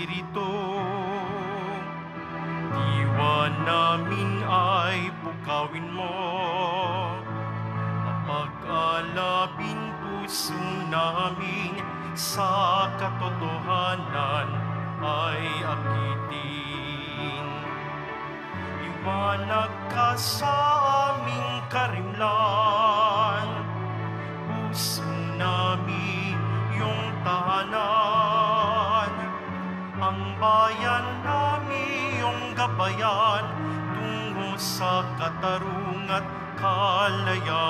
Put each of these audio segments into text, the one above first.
Espiritu. Diwa namin ay bukawin mo, mapag-alabing puso namin sa katotohanan ay akitin. Iwanag ka sa aming karimlan, gabayan, tungo sa katarung at kalayaan.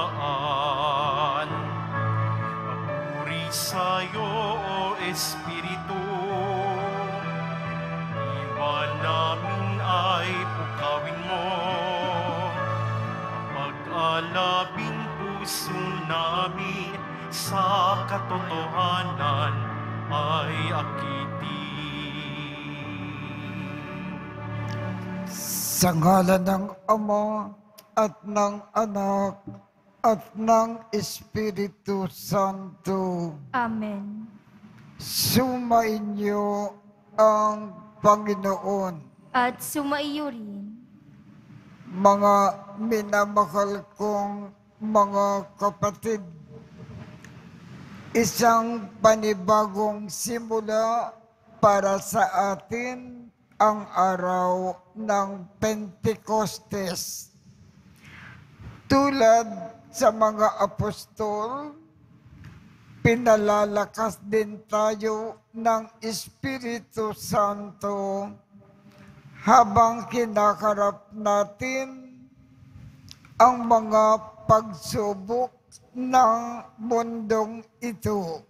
Papuri sa'yo, O Espiritu, Iwa namin ay pukawin mo, Pag-alabing puso namin sa katotohanan ay akitin. Sa ngalan ng Ama at ng Anak at ng Espiritu Santo, Amen. sumainyo ang Panginoon. At sumaiyo rin, Mga minamahal kong mga kapatid, isang panibagong simula para sa atin ang araw ng Pentecostes. Tulad sa mga apostol, pinalalakas din tayo ng Espiritu Santo habang kinakarap natin ang mga pagsubok ng mundong ito.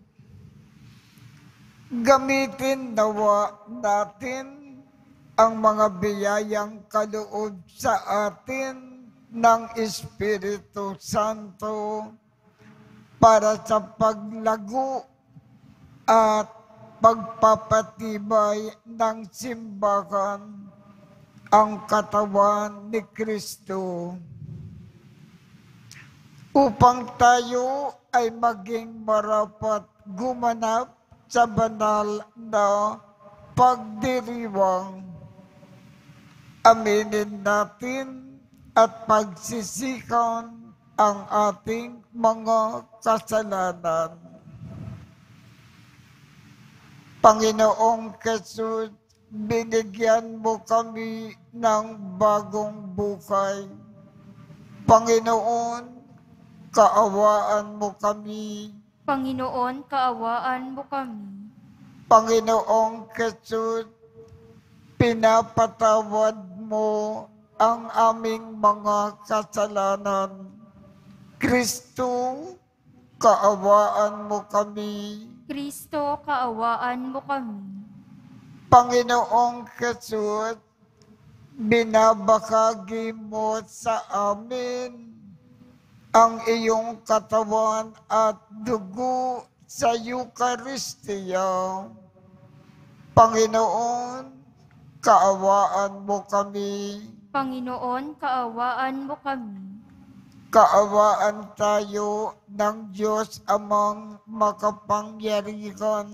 Gamitin nawa natin ang mga biyayang kaloob sa atin ng Espiritu Santo para sa paglago at pagpapatibay ng simbahan ang katawan ni Kristo upang tayo ay maging marapat gumanap sa banal na pagdiriwang. Aminin natin at pagsisikan ang ating mga kasalanan. Panginoong Jesus, binigyan mo kami ng bagong buhay. Panginoon, kaawaan mo kami. Panginoon, kaawaan mo kami. Panginoong Jesus, pinapatawad mo ang aming mga kasalanan. Kristo, kaawaan mo kami. Kristo, kaawaan mo kami. Panginoong Jesus, binabakagi mo sa amin ang iyong katawan at dugo sa Eucharistia. Panginoon, kaawaan mo kami. Panginoon, kaawaan mo kami. Kaawaan tayo ng Diyos amang makapangyarihan.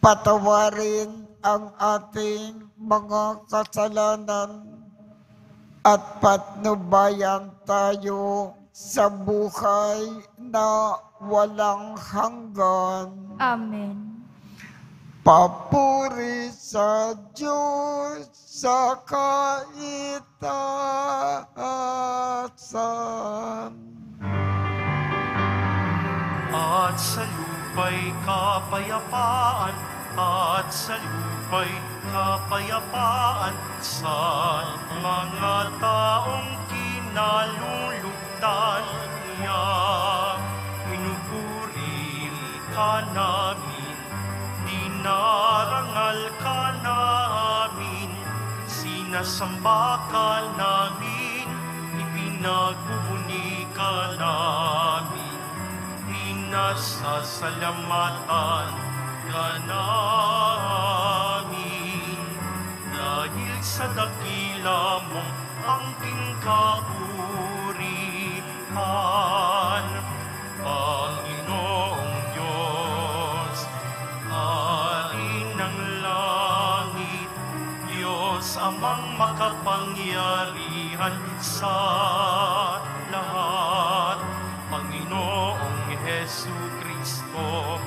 Patawarin ang ating mga kasalanan at patnubayan tayo sa buhay na walang hanggan. Amen. Papuri sa Diyos sa kaitaasan. At sa lupa'y kapayapaan, at sa lupa'y kapayapaan sa mga taong kinalulugdan niya. Pinupuri ka namin, dinarangal ka namin, sinasamba ka namin, ipinagbubuni ka namin pinasasalamatan ka namin dahil sa dakila mong angking kahurihan. Amang makapangyarihan sa lahat. Panginoong Hesu Kristo,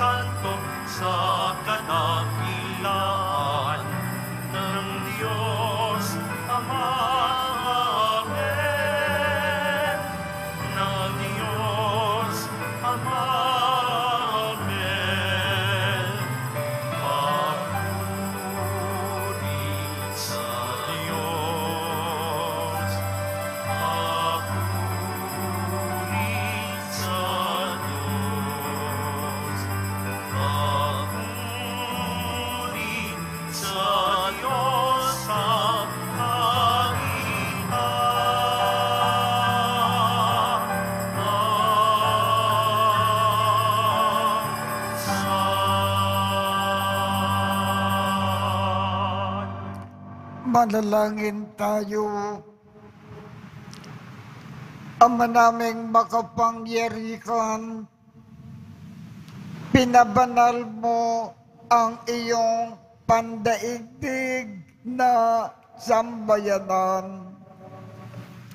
Espiritu Santo sa Manalangin tayo. Ama naming makapangyarihan, pinabanal mo ang iyong pandaigdig na sambayanan.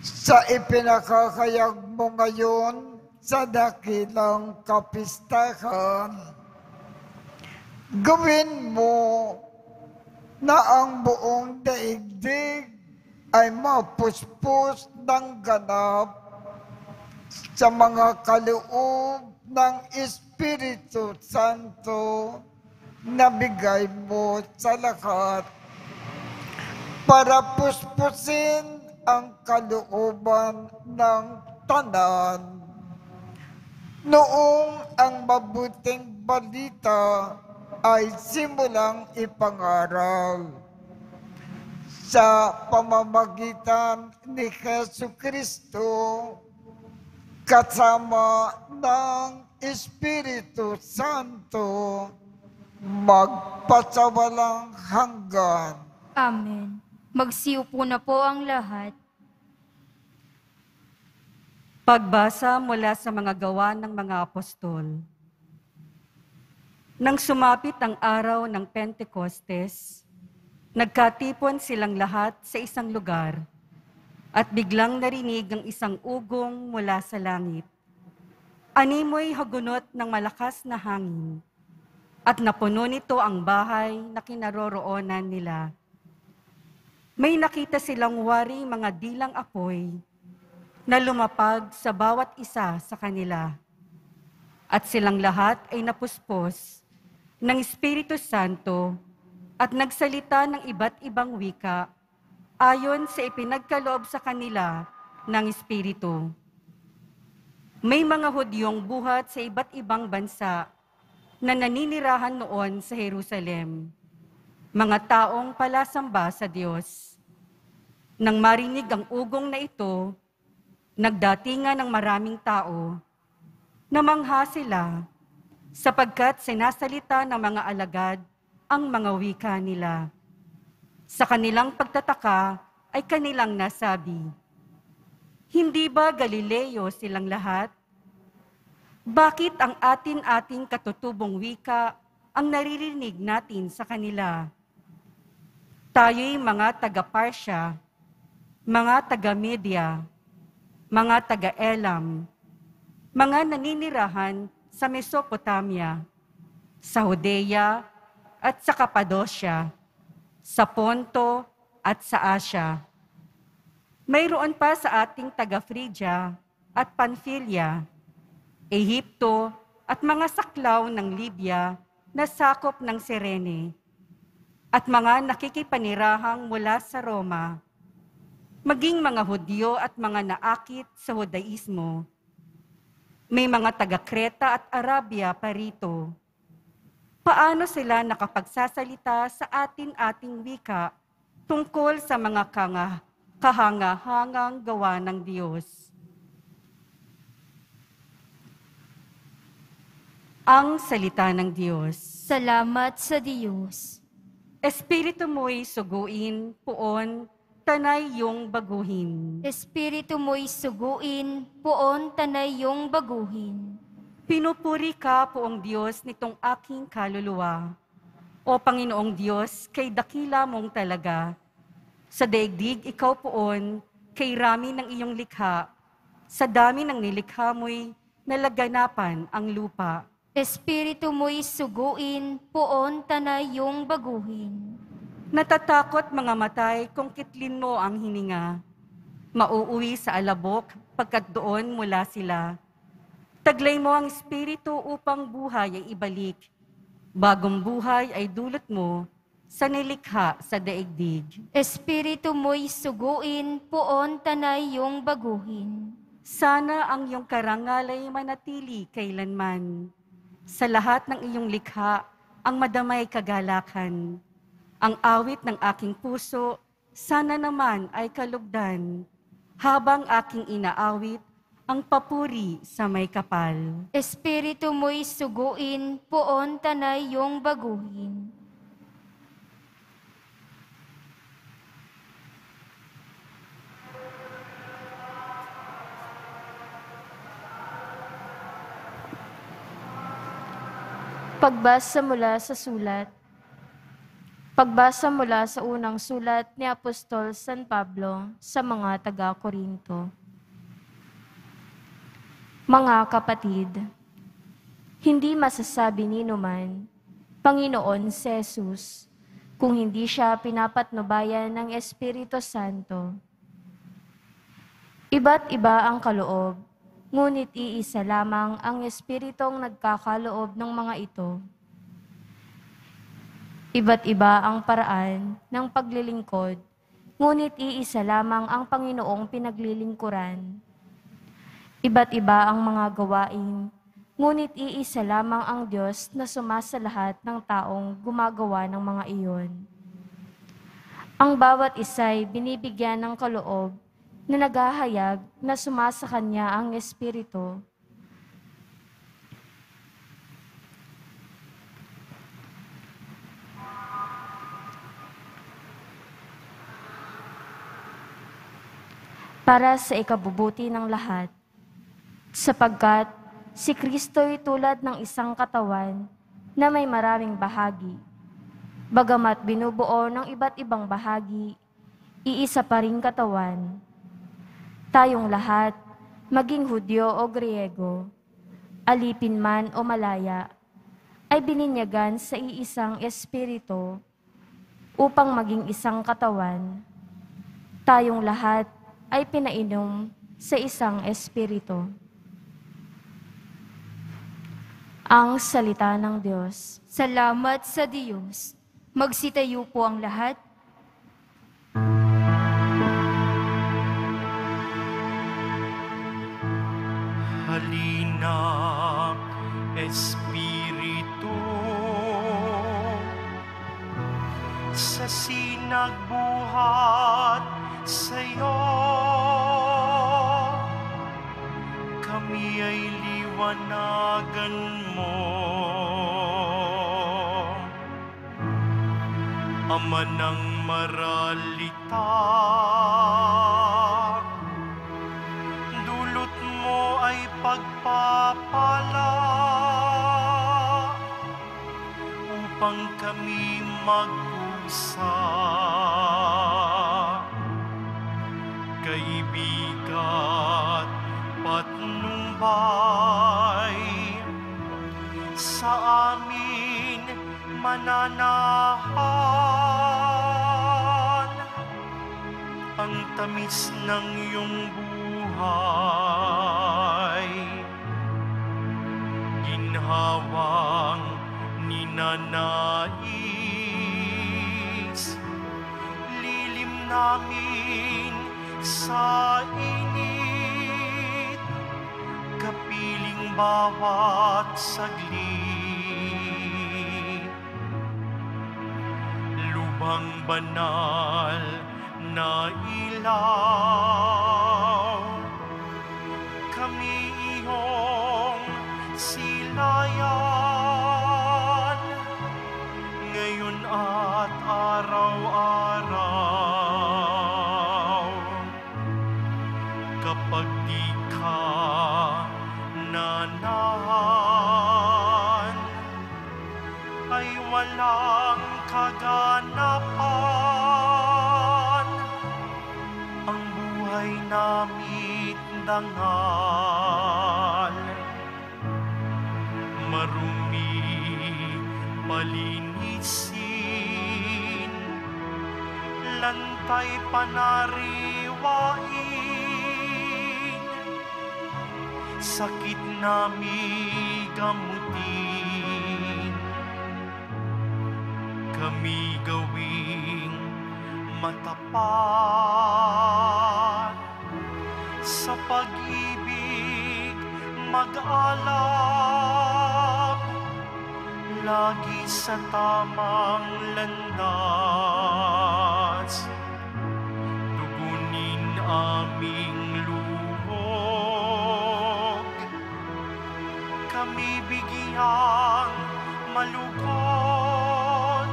Sa ipinakakayag mo ngayon sa dakilang kapistahan, gawin mo na ang buong daigdig ay mapuspos ng ganap sa mga kaloob ng Espiritu Santo na bigay mo sa lahat para puspusin ang kalooban ng tanan. Noong ang mabuting balita ay simulang ipangaral sa pamamagitan ni Yesu Kristo kasama ng Espiritu Santo magpasawalang hanggan. Amen. Magsiupo na po ang lahat. Pagbasa mula sa mga gawa ng mga apostol. Nang sumapit ang araw ng Pentecostes, nagkatipon silang lahat sa isang lugar at biglang narinig ang isang ugong mula sa langit. Animoy hagunot ng malakas na hangin at napuno nito ang bahay na kinaroroonan nila. May nakita silang wari mga dilang apoy na lumapag sa bawat isa sa kanila. At silang lahat ay napuspos ng Espiritu Santo at nagsalita ng iba't ibang wika ayon sa ipinagkaloob sa kanila ng Espiritu. May mga Hudyong buhat sa iba't ibang bansa na naninirahan noon sa Jerusalem. Mga taong palasamba sa Diyos. Nang marinig ang ugong na ito, nagdatingan ng maraming tao. Namangha sila sapagkat sinasalita ng mga alagad ang mga wika nila. Sa kanilang pagtataka ay kanilang nasabi, Hindi ba Galileo silang lahat? Bakit ang atin-ating katutubong wika ang naririnig natin sa kanila? Tayo'y mga taga-Parsya, mga taga-Media, mga taga-Elam, mga naninirahan sa Mesopotamia, sa Judea at sa Cappadocia, sa Ponto at sa Asia. Mayroon pa sa ating taga-Phrygia at Pamphylia, Ehipto at mga saklaw ng Libya na sakop ng Serene, at mga nakikipanirahang mula sa Roma, maging mga Hudyo at mga naakit sa Judaismo. May mga taga-Kreta at Arabia pa rito. Paano sila nakapagsasalita sa atin-ating wika tungkol sa mga kanga, kahanga-hangang gawa ng Diyos? Ang salita ng Diyos. Salamat sa Diyos. Espiritu mo'y suguin, puon, tanay yung baguhin. Espiritu mo'y suguin, puon tanay yung baguhin. Pinupuri ka, poong Diyos, nitong aking kaluluwa. O Panginoong Diyos, kay dakila mong talaga. Sa daigdig, ikaw poon, kay rami ng iyong likha. Sa dami ng nilikha mo'y nalaganapan ang lupa. Espiritu mo'y suguin, puon tanay yung baguhin. Natatakot mga matay kung kitlin mo ang hininga. Mauuwi sa alabok pagkat doon mula sila. Taglay mo ang espiritu upang buhay ay ibalik. Bagong buhay ay dulot mo sa nilikha sa daigdig. Espiritu mo'y suguin, puon tanay yung baguhin. Sana ang iyong karangal ay manatili kailanman. Sa lahat ng iyong likha, ang madamay kagalakan. Ang awit ng aking puso, sana naman ay kalugdan. Habang aking inaawit, ang papuri sa may kapal. Espiritu mo'y suguin, puon tanay yung baguhin. Pagbasa mula sa sulat. Pagbasa mula sa unang sulat ni Apostol San Pablo sa mga taga-Korinto. Mga kapatid, hindi masasabi ni man, Panginoon si Jesus, kung hindi siya pinapatnubayan ng Espiritu Santo. Iba't iba ang kaloob, ngunit iisa lamang ang Espiritong nagkakaloob ng mga ito. Iba't iba ang paraan ng paglilingkod, ngunit iisa lamang ang Panginoong pinaglilingkuran. Iba't iba ang mga gawain, ngunit iisa lamang ang Diyos na sumasa lahat ng taong gumagawa ng mga iyon. Ang bawat isa'y binibigyan ng kaloob na naghahayag na sumasa kanya ang Espiritu. Para sa ikabubuti ng lahat, sapagkat si Kristo'y tulad ng isang katawan na may maraming bahagi. Bagamat binubuo ng iba't ibang bahagi, iisa pa ring katawan. Tayong lahat, maging Hudyo o Griego, alipin man o malaya, ay bininyagan sa iisang espiritu upang maging isang katawan. Tayong lahat ay pinainom sa isang espiritu. Ang salita ng Diyos. Salamat sa Diyos. Magsitayo po ang lahat. Halina, Espiritu, sa sinagbuhat sa'yo. Kami liwanagan mo. Ama ng maralita, dulot mo ay pagpapala upang kami mag-usa. Kaibigat patnumbay. Sa amin mananahan ang tamis ng iyong buhay. Ginhawang ninanais. Lilim namin sa init kapiling bawat saglit. Lubang banal na ilaw dangal marumi palinisin lantay panariwain. Sakit nami gamutin kami gawing matapat sa pag-ibig mag-alab lagi sa tamang landas tugunin aming luhog kami bigyang malugod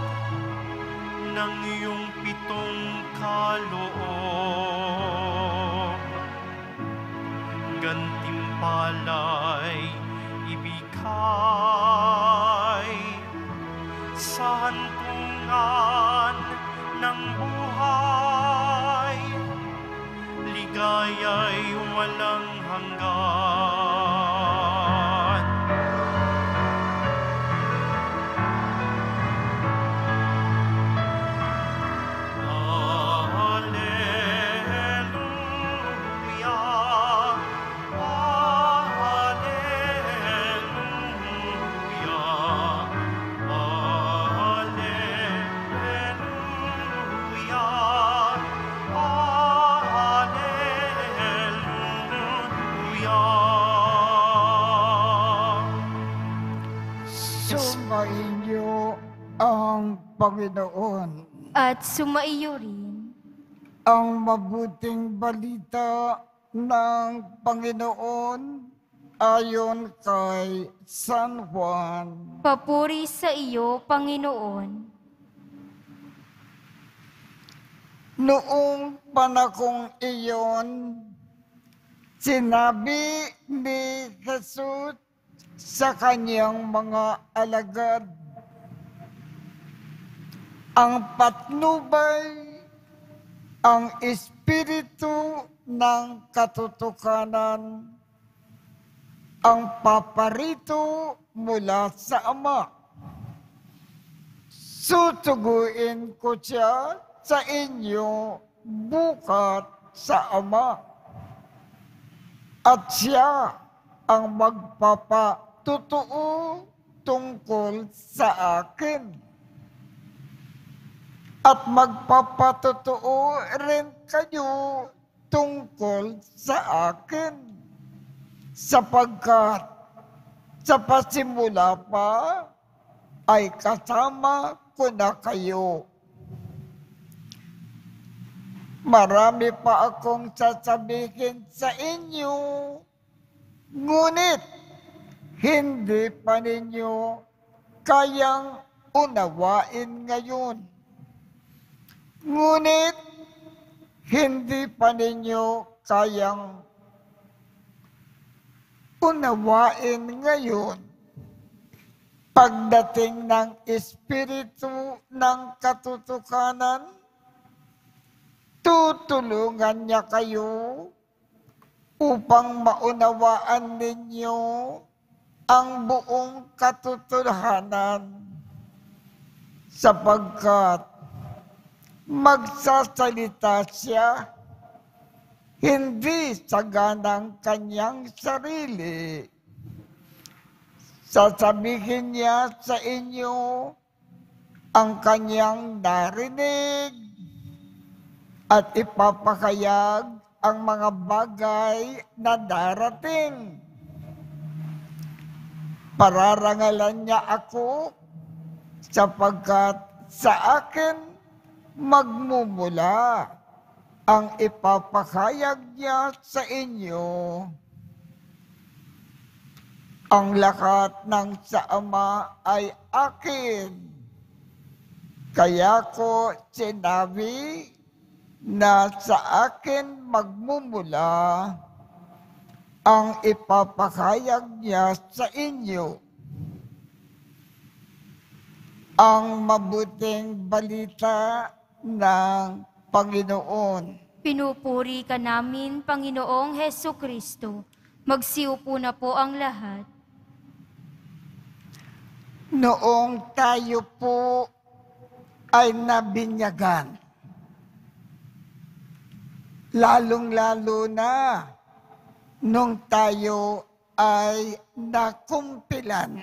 ng iyong pitong kaloob. Gantimpalay At sumaiyo rin Ang mabuting balita ng Panginoon ayon kay San Juan. Papuri sa iyo, Panginoon. Noong panakong iyon, sinabi ni Jesus sa kanyang mga alagad, ang patnubay, ang espiritu ng katotokanan, ang paparito mula sa Ama. Sutuguin ko siya sa inyo bukat sa Ama. At siya ang magpapatotoo tungkol sa akin. At magpapatotoo rin kayo tungkol sa akin. Sapagkat sa pasimula pa ay kasama ko na kayo. Marami pa akong sasabihin sa inyo. Ngunit, hindi pa ninyo kayang unawain ngayon. Ngunit, hindi pa ninyo kayang unawain ngayon. Pagdating ng Espiritu ng katutukanan, tutulungan niya kayo upang maunawaan ninyo ang buong katotohanan sapagkat magsasalita siya hindi sa ganang kanyang sarili. Sasabihin niya sa inyo ang kanyang narinig at ipapakayag ang mga bagay na darating. Pararangalan niya ako sapagkat sa akin magmumula ang ipapakayag niya sa inyo. Ang lahat ng sa Ama ay akin. Kaya ko sinabi na sa akin magmumula ang ipapakayag niya sa inyo. Ang mabuting balita ng Panginoon. Pinupuri ka namin, Panginoong Heso Kristo. Magsiupo na po ang lahat. Noong tayo po ay nabinyagan, lalong-lalo na nung tayo ay nakumpilan,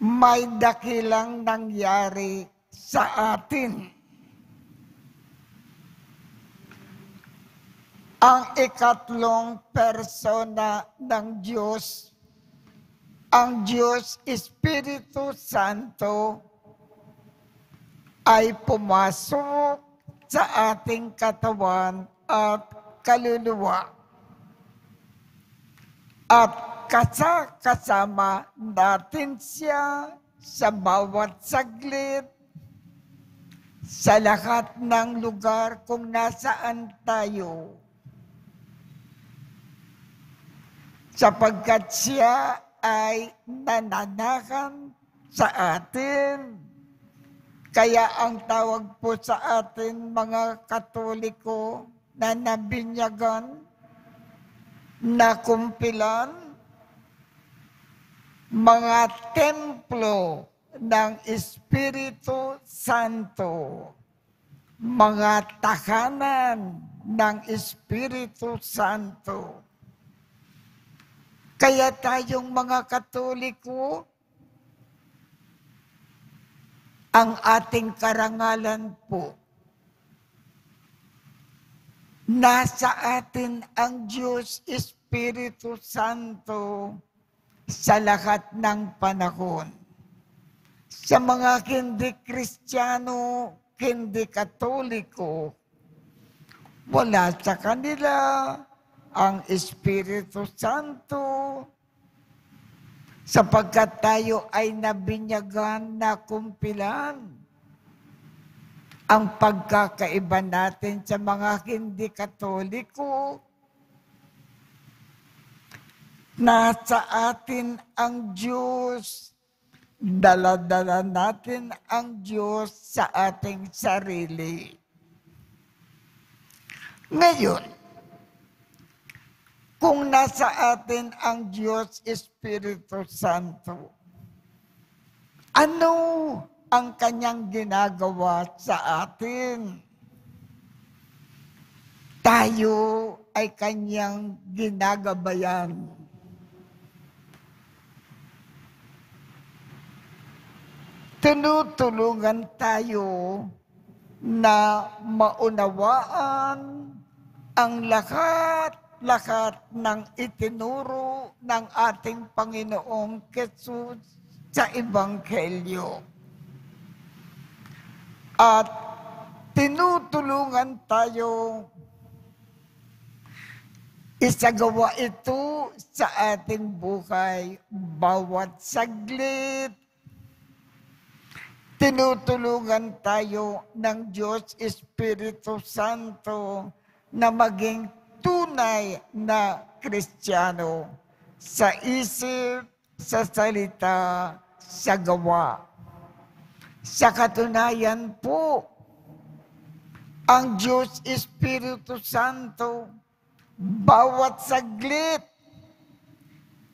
may dakilang nangyari sa atin. Ang ikatlong persona ng Diyos, ang Diyos Espiritu Santo, ay pumasok sa ating katawan at kaluluwa. At kasama natin siya sa bawat saglit, sa lahat ng lugar kung nasaan tayo. Sapagkat siya ay nananakan sa atin. Kaya ang tawag po sa atin mga katoliko na nabinyagan, na kumpilan, mga templo ng Espiritu Santo, mga tahanan ng Espiritu Santo. Kaya tayong mga Katoliko, ang ating karangalan po, nasa atin ang Diyos Espiritu Santo sa lahat ng panahon. Sa mga hindi Kristiyano, hindi Katoliko, wala sa kanila ang Espiritu Santo. Sapagkat tayo ay nabinyagan na kumpilan. Ang pagkakaiba natin sa mga hindi katoliko, nasa atin ang Diyos, dala-dala natin ang Diyos sa ating sarili. Ngayon, kung nasa atin ang Diyos Espiritu Santo, ano ang kanyang ginagawa sa atin? Tayo ay kanyang ginagabayan. Tinutulungan tayo na maunawaan ang lahat lahat ng itinuro ng ating Panginoong Jesus sa Ebanghelyo. At tinutulungan tayo isagawa ito sa ating buhay bawat saglit. Tinutulungan tayo ng Diyos Espiritu Santo na maging tunay na Kristiyano sa isip, sa salita, sa gawa. Sa katunayan po, ang Diyos Espiritu Santo, bawat saglit,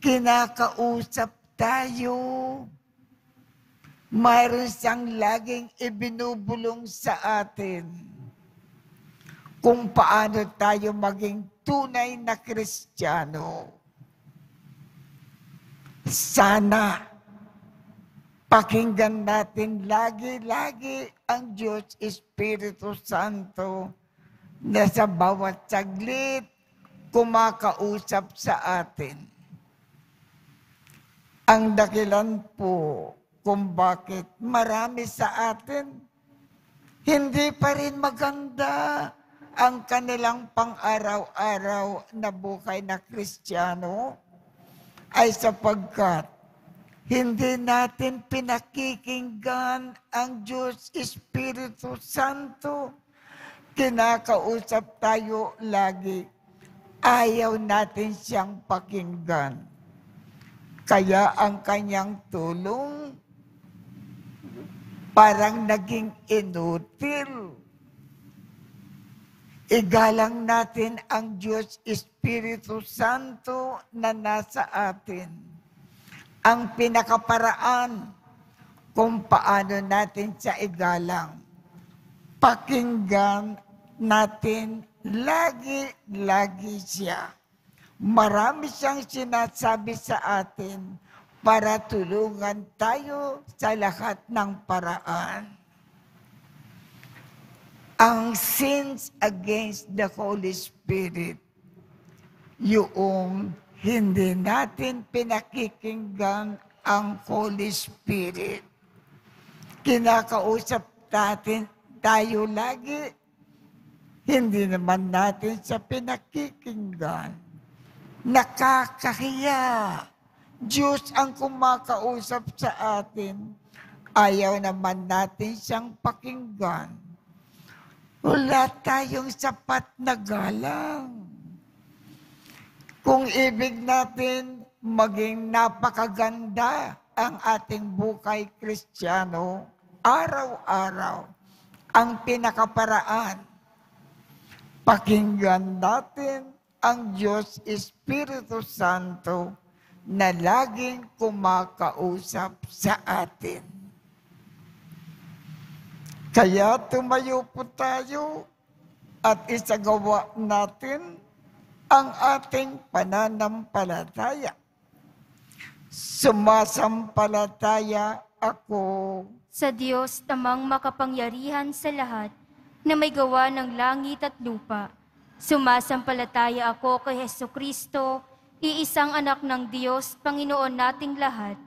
kinakausap tayo. Mayroon siyang laging ibinubulong sa atin kung paano tayo maging tunay na Kristiyano. Sana pakinggan natin lagi-lagi ang Diyos Espiritu Santo na sa bawat saglit kumakausap sa atin. Ang dakilan po kung bakit marami sa atin hindi pa rin maganda ang kanilang pang-araw-araw na buhay na Kristiyano ay sapagkat hindi natin pinakikinggan ang Diyos Espiritu Santo. Kinakausap tayo lagi. Ayaw natin siyang pakinggan. Kaya ang kanyang tulong parang naging inutil. Igalang natin ang Diyos Espiritu Santo na nasa atin. Ang pinakaparaan kung paano natin siya igalang. Pakinggan natin lagi-lagi siya. Marami siyang sinasabi sa atin para tulungan tayo sa lahat ng paraan. Ang sins against the Holy Spirit, yung hindi natin pinakikinggan ang Holy Spirit. Kinakausap natin tayo lagi, hindi naman natin sa pinakikinggan. Nakakahiya. Diyos ang kumakausap sa atin. Ayaw naman natin siyang pakinggan. Wala tayong sapat na galang. Kung ibig natin maging napakaganda ang ating buhay kristyano, araw-araw, ang pinakaparaan, pakinggan natin ang Diyos Espiritu Santo na laging kumakausap sa atin. Kaya tumayo po tayo at isagawa natin ang ating pananampalataya. Sumasampalataya ako Sa Diyos tamang makapangyarihan sa lahat na may gawa ng langit at lupa. Sumasampalataya ako kay Heso Kristo, iisang anak ng Diyos, Panginoon nating lahat.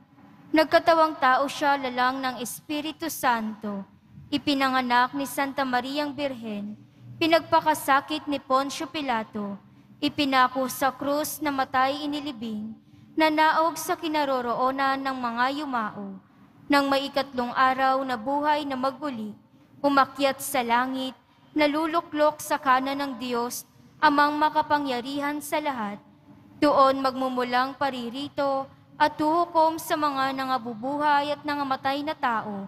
Nagkatawang tao siya lalang ng Espiritu Santo. Ipinanganak ni Santa Mariang Birhen. Pinagpakasakit ni Poncio Pilato. Ipinako sa krus na matay inilibing. Nanaog sa kinaroroonan ng mga yumao. Nang maikatlong araw na buhay na maguli, umakyat sa langit, naluluklok sa kanan ng Diyos, amang makapangyarihan sa lahat. Doon magmumulang paririto at tuhukom sa mga nangabubuhay at nangamatay na tao.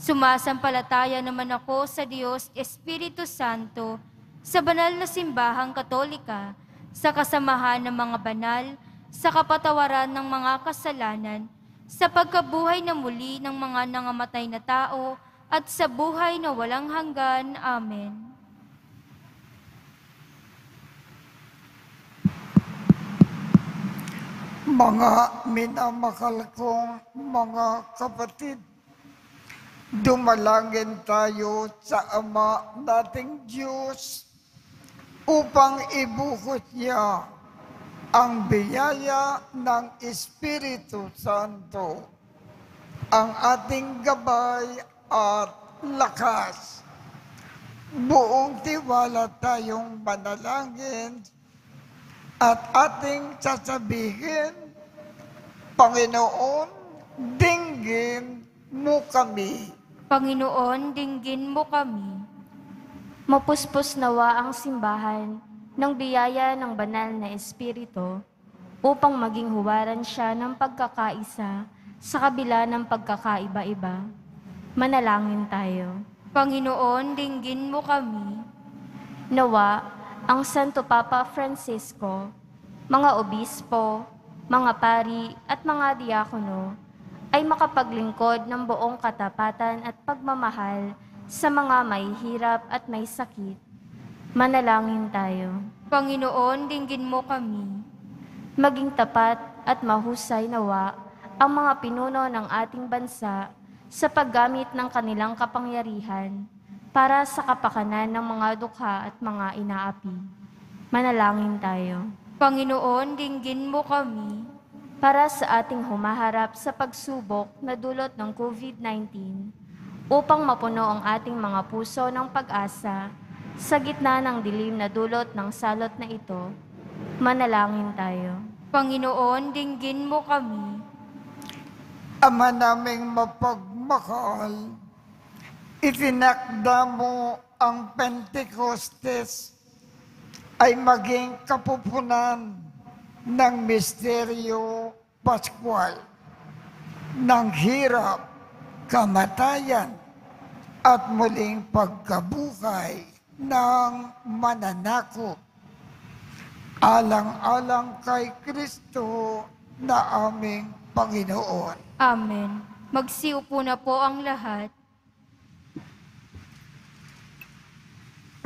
Sumasampalataya naman ako sa Diyos Espiritu Santo, sa banal na simbahang katolika, sa kasamahan ng mga banal, sa kapatawaran ng mga kasalanan, sa pagkabuhay na muli ng mga nangamatay na tao, at sa buhay na walang hanggan. Amen. Mga minamahal kong mga kapatid, dumalangin tayo sa Ama nating Diyos upang ibuhos niya ang biyaya ng Espiritu Santo, ang ating gabay at lakas. buong tiwala tayong manalangin at ating sasabihin, Panginoon, dinggin mo kami. Panginoon, dinggin mo kami. Mapuspos nawa ang simbahan ng biyaya ng banal na Espiritu upang maging huwaran siya ng pagkakaisa sa kabila ng pagkakaiba-iba. Manalangin tayo. Panginoon, dinggin mo kami. Nawa, ang Santo Papa Francisco, mga obispo, mga pari at mga diakono ay makapaglingkod ng buong katapatan at pagmamahal sa mga may hirap at may sakit. Manalangin tayo. Panginoon, dinggin mo kami. Maging tapat at mahusay nawa ang mga pinuno ng ating bansa sa paggamit ng kanilang kapangyarihan para sa kapakanan ng mga dukha at mga inaapi. Manalangin tayo. Panginoon, dinggin mo kami para sa ating humaharap sa pagsubok na dulot ng COVID-19 upang mapuno ang ating mga puso ng pag-asa sa gitna ng dilim na dulot ng salot na ito. Manalangin tayo. Panginoon, dinggin mo kami. Ama naming mapagmahal, itinakda mo ang Pentecostes ay maging kapupunan ng misteryo Pascual, ng hirap, kamatayan, at muling pagkabuhay ng mananakop alang-alang kay Kristo na aming Panginoon. Amen. Magsiupo na po ang lahat. Noon, narito ang alay sa iyo. Nagmula sa iyong bayan,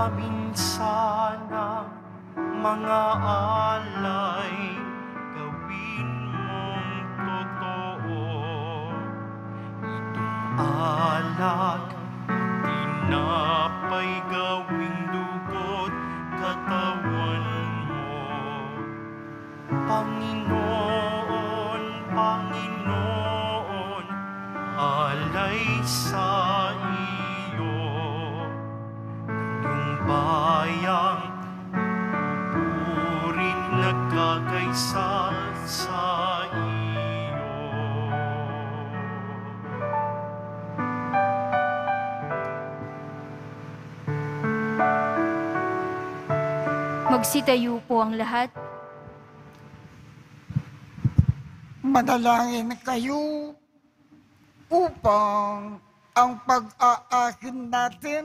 Amin sana mga alay, Magsitayo po ang lahat. Manalangin kayo upang ang pag-aakin natin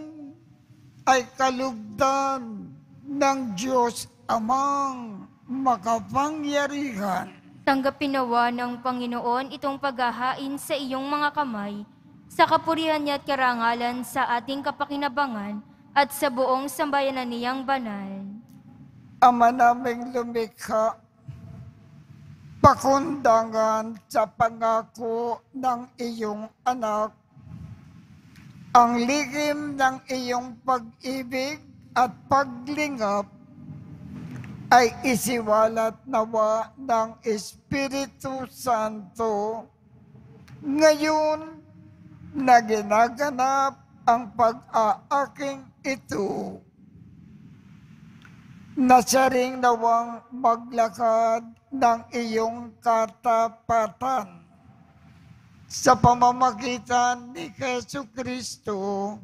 ay kalugdan ng Diyos amang makapangyarihan. Tanggapin nawa ng Panginoon itong paghahain sa iyong mga kamay, sa kapurihan niya at karangalan sa ating kapakinabangan at sa buong sambayanan niyang banal. Ama naming lumikha, pakundangan sa pangako ng iyong anak, ang lihim ng iyong pag-ibig at paglingap ay isiwalat nawa ng Espiritu Santo. Ngayon na ginaganap ang pag-aaking ito Nasaring nawang maglakad ng iyong katapatan sa pamamagitan ni Yesu Kristo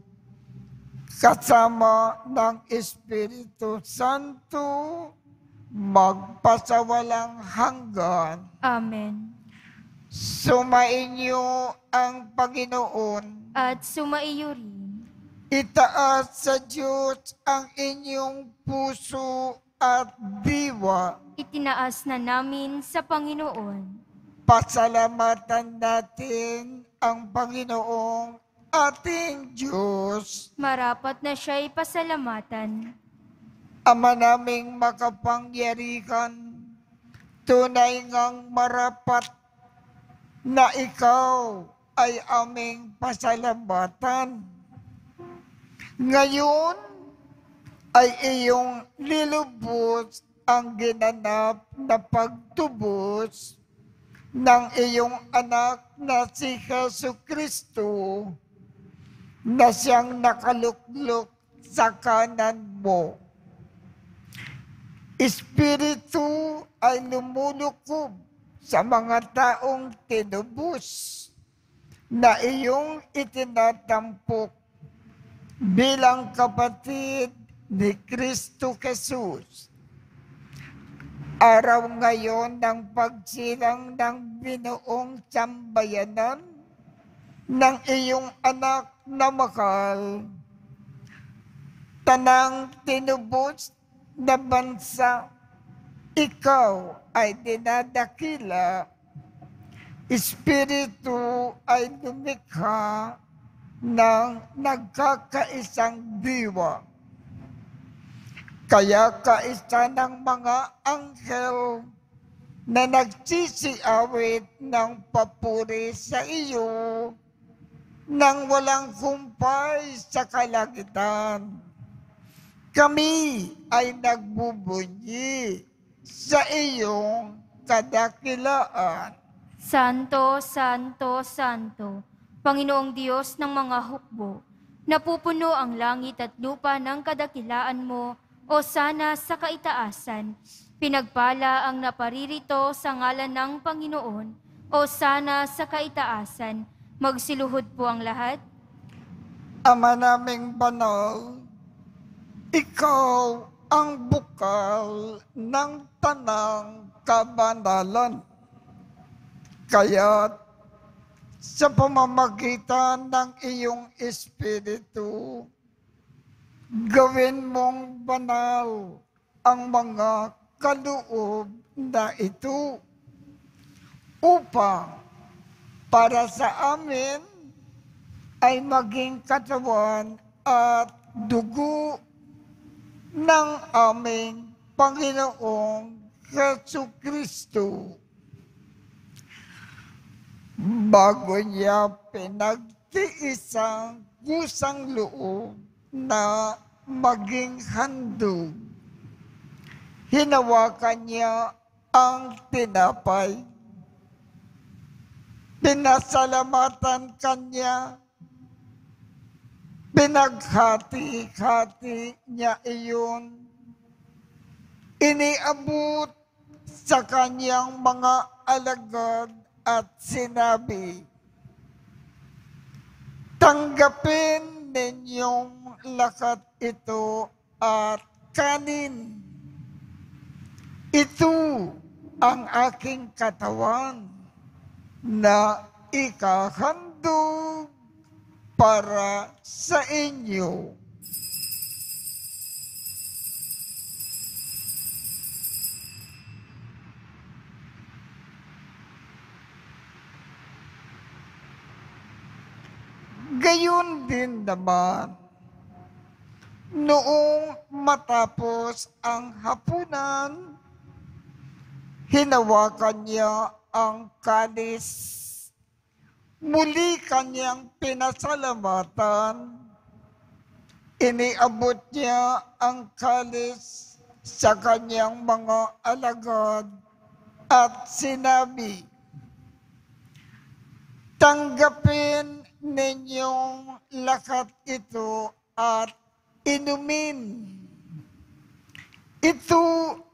kasama ng Espiritu Santo magpasawalang hanggan. Amen. Sumainyo ang Panginoon. At sumaiyo rin. Itaas sa Diyos ang inyong puso at diwa. Itinaas na namin sa Panginoon. Pasalamatan natin ang Panginoong ating Diyos, Marapat na siya'y pasalamatan. Ama naming makapangyarihan, tunay ngang marapat na ikaw ay aming pasalamatan. Ngayon ay iyong lilubos ang ginanap na pagtubos ng iyong anak na si Jesu Kristo na siyang nakaluklok sa kanan mo. Espiritu ay lumulukob sa mga taong tinubos na iyong itinatampok bilang kapatid ni Kristo Jesus. Araw ngayon ng pagsilang ng binuong sambayanan ng iyong anak na makal, tanang tinubos na bansa, ikaw ay dinadakila, Espiritu ay lumikha ng nagkakaisang diwa. Kaya kaisa ng mga anghel na nagsisiawit ng papuri sa iyo nang walang kumpay sa kalagitan. Kami ay nagbubunyi sa iyong kadakilaan. Santo, Santo, Santo, Panginoong Diyos ng mga hukbo, napupuno ang langit at lupa ng kadakilaan mo, o sana sa kaitaasan. Pinagpala ang naparirito sa ngalan ng Panginoon, o sana sa kaitaasan. Magsiluhod po ang lahat. Ama naming banal, ikaw ang bukal ng tanang kabanalan. Kaya sa pamamagitan ng iyong Espiritu, gawin mong banal ang mga kaloob na ito upang para sa amin ay maging katawan at dugo ng aming Panginoong Yesu Kristo. Bago niya pinagtiisang kusang loob na maging handog, hinawakan niya ang tinapay. Pinasalamatan kanya Pinaghati-hati niya iyon. Iniabot sa kanyang mga alagad at sinabi, Tanggapin ninyong lakat ito at kanin. Ito ang aking katawan na ikahandog para sa inyo. Gayon din naman, noong matapos ang hapunan, hinawakan niya ang kalis muli kanyang pinasalamatan. Iniabot niya ang kalis sa kanyang mga alagad at sinabi, Tanggapin ninyong lakat ito at inumin. Ito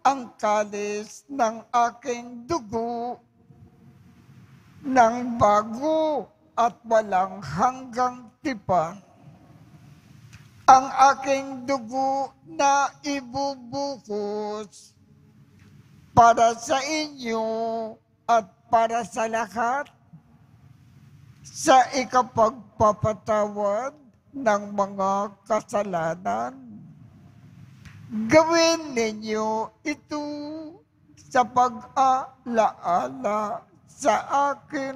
ang kalis ng aking dugo ng bago at walang hanggang tipan. Ang aking dugo na ibubukos para sa inyo at para sa lahat sa ikapagpapatawad ng mga kasalanan. Gawin ninyo ito sa pag-alaala sa akin.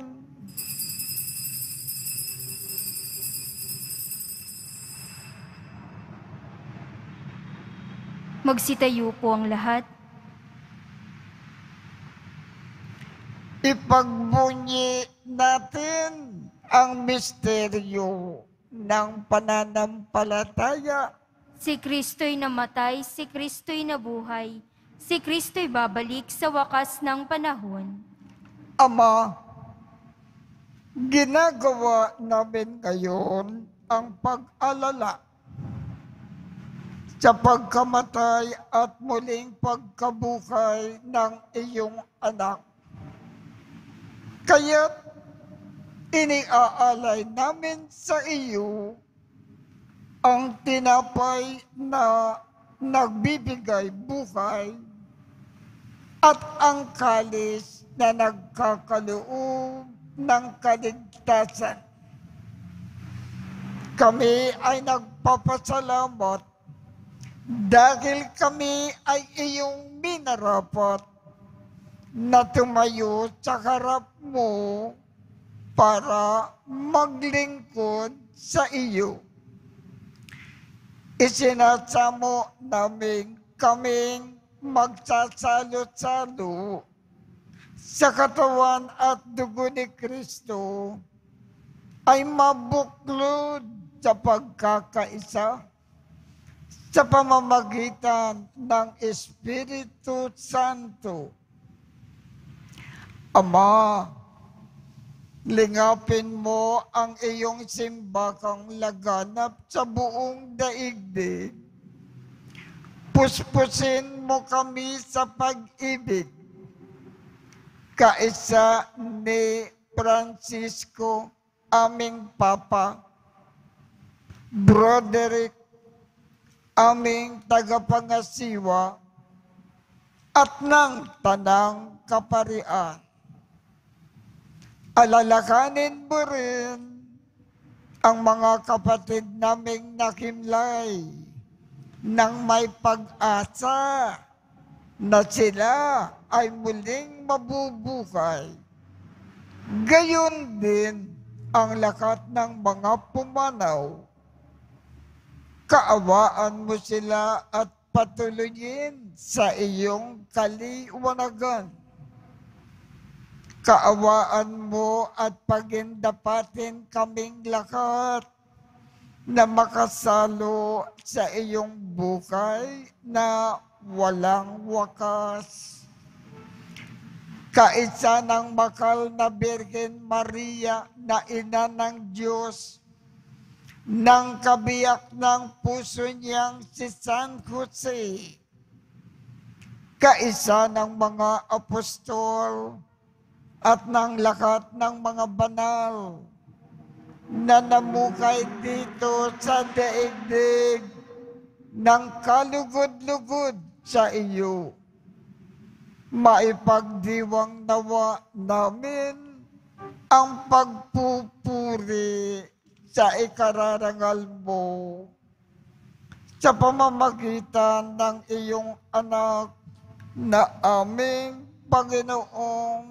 Magsitayo po ang lahat. Ipagbunyi natin ang misteryo ng pananampalataya. Si Kristo'y namatay, si Kristo'y nabuhay, si Kristo'y babalik sa wakas ng panahon. Ama, ginagawa namin ngayon ang pag-alala sa pagkamatay at muling pagkabuhay ng iyong anak. Kaya't iniaalay namin sa iyo ang tinapay na nagbibigay buhay at ang kalis na nagkakaloob ng kaligtasan. Kami ay nagpapasalamat dahil kami ay iyong minarapat na tumayo sa harap mo para maglingkod sa iyo. Isinasamo namin kaming magsasalo-salo sa katawan at dugo ni Kristo ay mabuklod sa pagkakaisa sa pamamagitan ng Espiritu Santo. Ama, lingapin mo ang iyong simbakang laganap sa buong daigdig. Puspusin mo kami sa pag-ibig. Kaisa ni Francisco, aming Papa, Broderick, aming tagapangasiwa, at ng tanang kaparian. Alalakanin mo rin ang mga kapatid naming nakimlay ng may pag-asa na sila ay muling mabubuhay. Gayon din ang lakat ng mga pumanaw. Kaawaan mo sila at patuloyin sa iyong kaliwanagan kaawaan mo at pagindapatin kaming lahat na makasalo sa iyong buhay na walang wakas. Kaisa ng makal na Birhen Maria na ina ng Diyos, ng kabiyak ng puso niyang si San Jose, kaisa ng mga apostol, at ng lakat ng mga banal na namukay dito sa daigdig ng kalugod-lugod sa iyo. Maipagdiwang nawa namin ang pagpupuri sa ikararangal mo sa pamamagitan ng iyong anak na aming Panginoong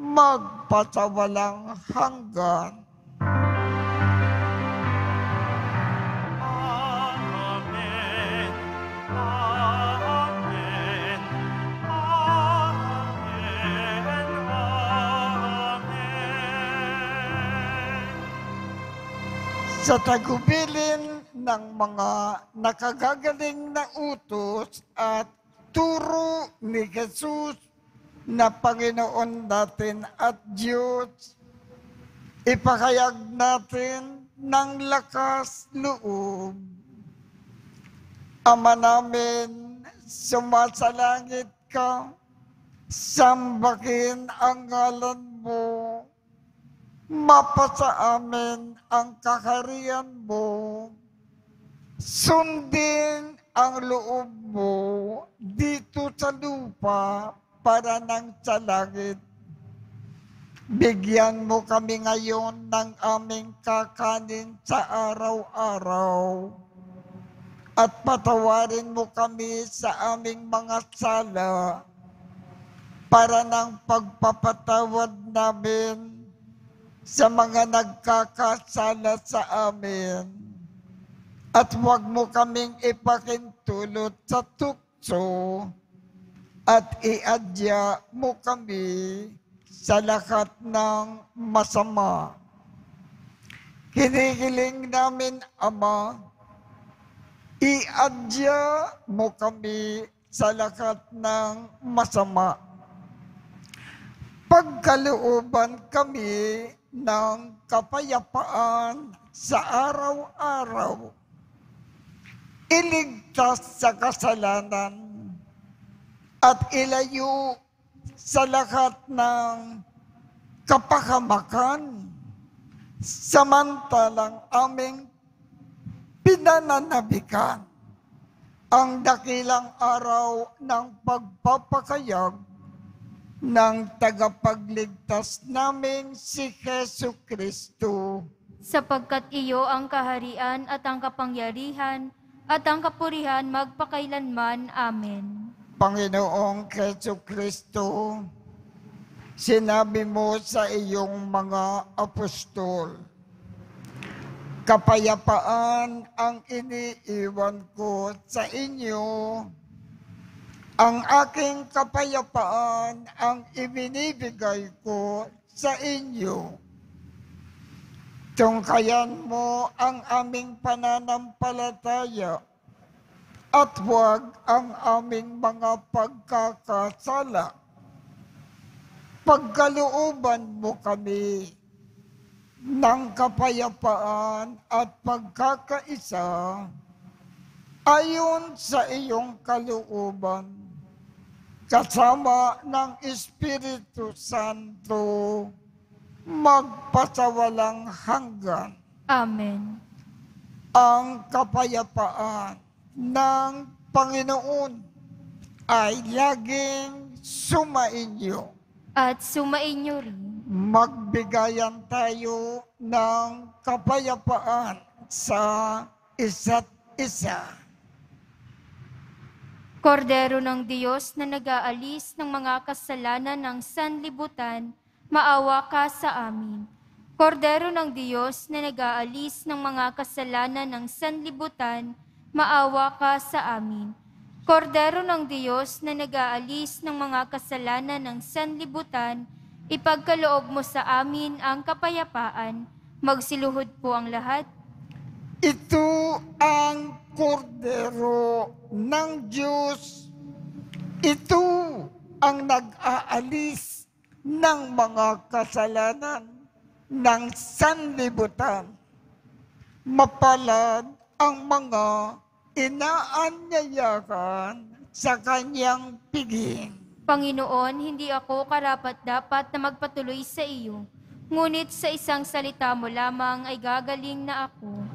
magpasawalang hanggan. Amen. Amen. Amen. Sa tagubilin ng mga nakagagaling na utos at turo ni Jesus na Panginoon natin at Diyos, ipakayag natin ng lakas loob. Ama namin, sumasalangit ka, sambakin ang ngalan mo, mapasa amin ang kakarian mo, sundin ang loob mo dito sa lupa para nang sa langit. Bigyan mo kami ngayon ng aming kakanin sa araw-araw. At patawarin mo kami sa aming mga sala para ng pagpapatawad namin sa mga nagkakasala sa amin. At huwag mo kaming ipakintulot sa tukso at iadya mo kami sa lahat ng masama. Kinikiling namin, Ama, iadya mo kami sa lahat ng masama. Pagkalooban kami ng kapayapaan sa araw-araw. Iligtas sa kasalanan at ilayo sa lahat ng kapahamakan samantalang aming pinananabikan ang dakilang araw ng pagpapakayag ng tagapagligtas naming si Heso Kristo. sapagkat iyo ang kaharian at ang kapangyarihan at ang kapurihan magpakailanman. Amen. Panginoong Keso Kristo, sinabi mo sa iyong mga apostol, Kapayapaan ang iniiwan ko sa inyo. Ang aking kapayapaan ang ibinibigay ko sa inyo. Tungkayan mo ang aming pananampalataya at huwag ang aming mga pagkakasala. Pagkalooban mo kami ng kapayapaan at pagkakaisa ayon sa iyong kalooban kasama ng Espiritu Santo magpasawalang hanggan Amen. ang kapayapaan ng Panginoon ay laging sumainyo. At sumainyo rin. Magbigayan tayo ng kapayapaan sa isa't isa. Kordero ng Diyos na nag-aalis ng mga kasalanan ng sanlibutan, maawa ka sa amin. Kordero ng Diyos na nag-aalis ng mga kasalanan ng sanlibutan, maawa ka sa amin. Kordero ng Diyos na nag-aalis ng mga kasalanan ng sanlibutan, ipagkaloob mo sa amin ang kapayapaan. Magsiluhod po ang lahat. Ito ang kordero ng Diyos. Ito ang nag-aalis ng mga kasalanan ng sanlibutan. Mapalad ang mga inaanyayakan sa kanyang piging. Panginoon, hindi ako karapat-dapat na magpatuloy sa iyo, ngunit sa isang salita mo lamang ay gagaling na ako.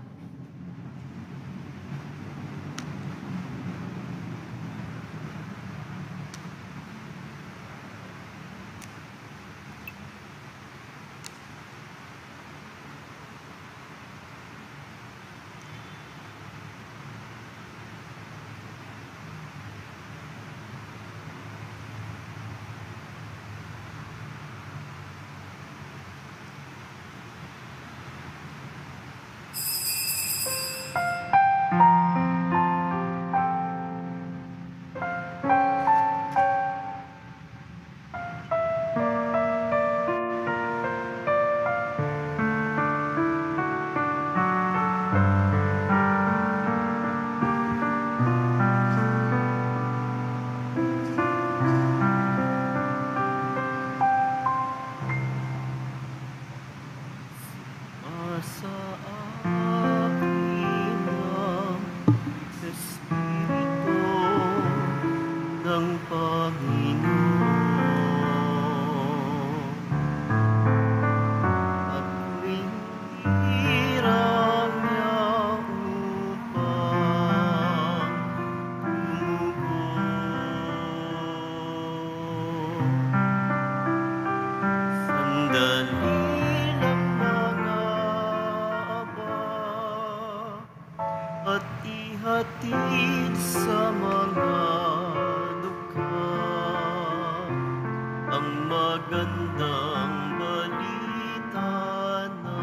magandang balita na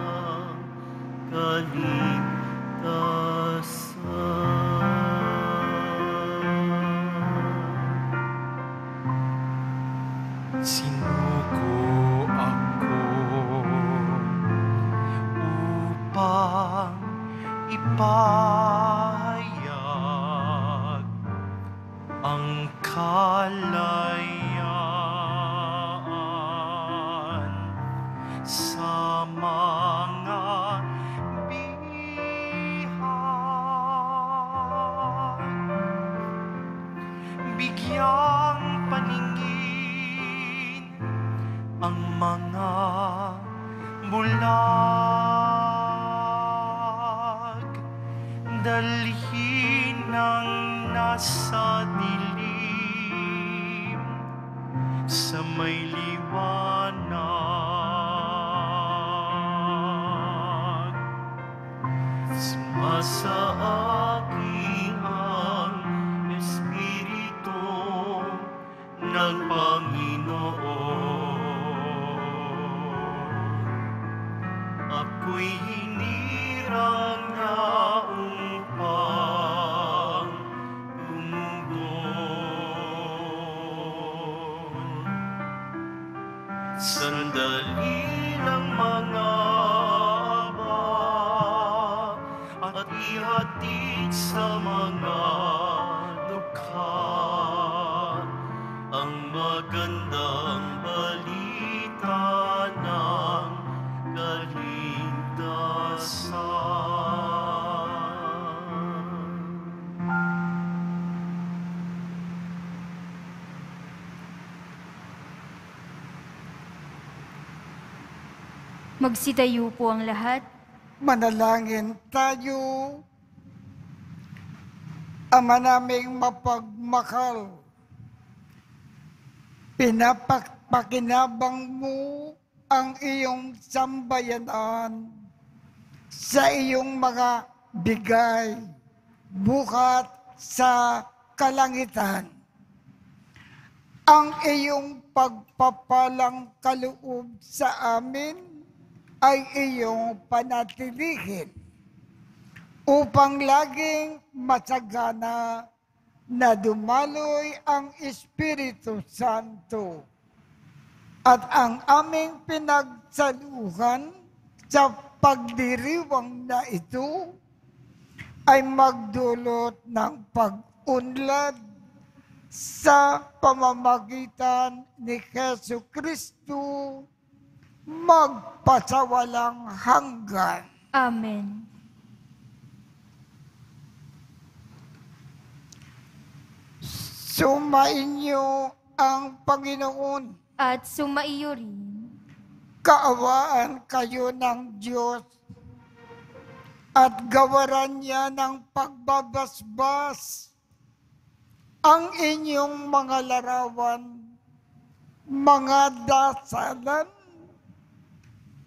kalimut. Magsitayo po ang lahat. Manalangin tayo. Ama naming mapagmakal, pinapakpakinabang mo ang iyong sambayanan sa iyong mga bigay bukat sa kalangitan. Ang iyong pagpapalang kaloob sa amin ay iyong panatilihin upang laging masagana na dumaloy ang Espiritu Santo at ang aming pinagsaluhan sa pagdiriwang na ito ay magdulot ng pag-unlad sa pamamagitan ni Yesu Kristo magpasawalang hanggan. Amen. Sumainyo ang Panginoon. At sumaiyo rin. Kaawaan kayo ng Diyos at gawaran niya ng pagbabasbas ang inyong mga larawan, mga dasalan,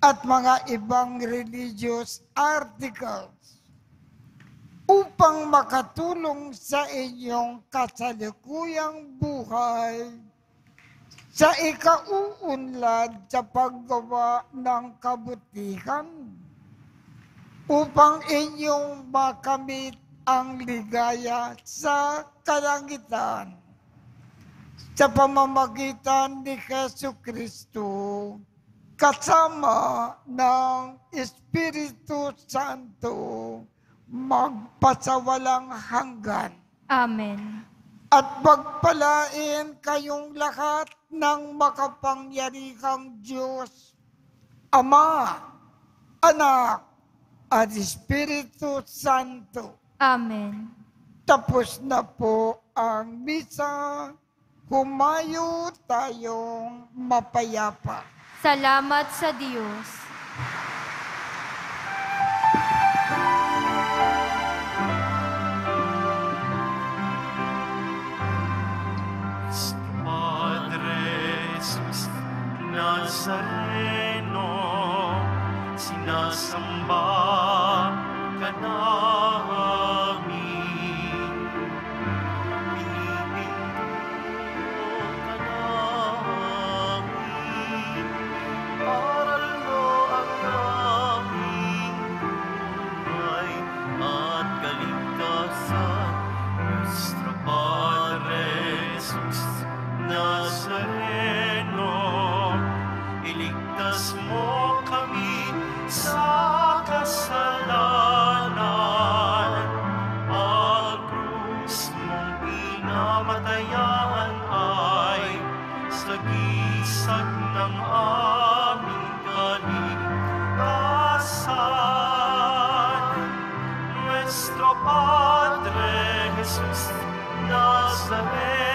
at mga ibang religious articles upang makatulong sa inyong kasalukuyang buhay sa ikauunlad sa paggawa ng kabutihan upang inyong makamit ang ligaya sa kalangitan sa pamamagitan ni Yesu Kristo kasama ng Espiritu Santo magpasawalang hanggan Amen. At pagpalain kayong lahat ng makapangyarihang Diyos, Ama, Anak, at Espiritu Santo. Amen. Tapos na po ang misa. Humayo tayong mapayapa. Salamat sa Diyos. Nazareno, sinasamba ka namin. kamatayan ay sagisag ng aming kaligtasan. Nuestro Padre Jesus Nazaret,